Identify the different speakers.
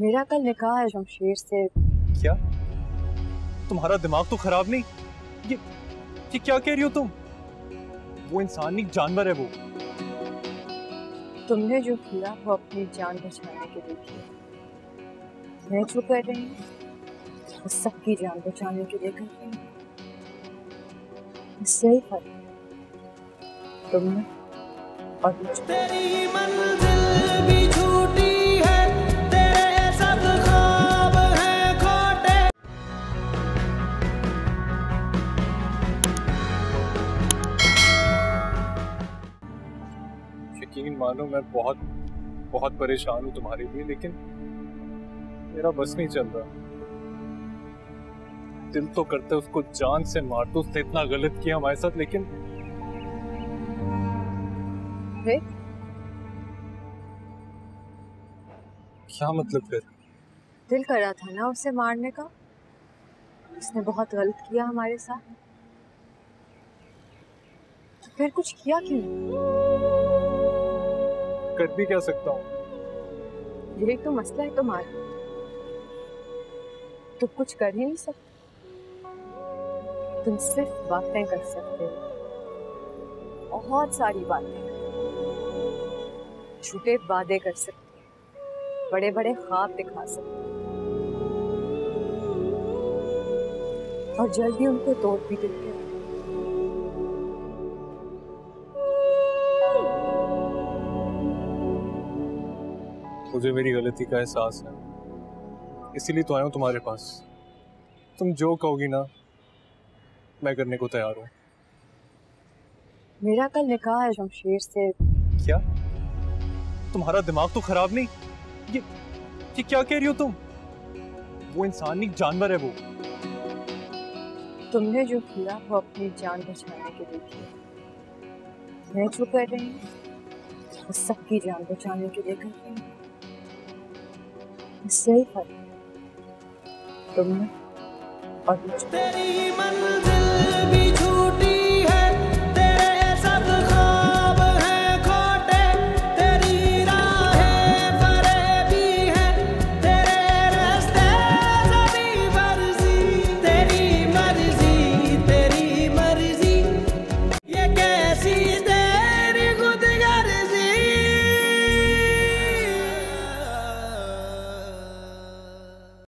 Speaker 1: मेरा कल निकाह है शमशेर से।
Speaker 2: क्या? तुम्हारा दिमाग तो खराब नहीं? ये ये क्या कह रही हो तुम? वो इंसान नहीं जानवर है वो।
Speaker 1: तुमने जो किया वो अपनी जान बचाने के लिए किया। मैं जो कर रही हूँ वो सबकी जान बचाने के लिए कर रही हूँ। इससे ही फ़र्क तुमने और मुझे।
Speaker 2: यकीन मानो मैं बहुत बहुत परेशान हूँ तुम्हारे लिए लेकिन मेरा बस नहीं चल रहा। दिल तो करता उसको जान से मार दो उसने इतना गलत किया हमारे साथ लेकिन
Speaker 1: फिर
Speaker 2: क्या मतलब फिर?
Speaker 1: दिल कर रहा था ना उसे मारने का? उसने बहुत गलत किया हमारे साथ। तो फिर कुछ किया क्यों? नहीं?
Speaker 2: कर भी क्या सकता हूँ?
Speaker 1: यही तो मसला है तुम्हारा। तुम कुछ कर ही नहीं सकते। तुम सिर्फ़ बातें कर सकते हो। बहुत सारी बातें। छोटे वादे कर सकते बड़े बड़े ख्वाब दिखा सकते और जल्दी उनको तोड़ भी देते हो।
Speaker 2: मुझे मेरी गलती का एहसास है। इसीलिए तो आया हूँ तुम्हारे पास। तुम जो कहोगी ना मैं करने को तैयार हूँ।
Speaker 1: मेरा कल निकाह है शमशेर से।
Speaker 2: क्या? तुम्हारा दिमाग तो खराब नहीं? ये ये क्या कह रही हो तुम? वो इंसान नहीं जानवर है वो।
Speaker 1: तुमने जो किया वो अपनी जान बचाने के लिए किया। मैं जो कर रही हूँ सबकी जान बचाने के लिए कर रही हूँ। इससे ही तुमने और मुझे।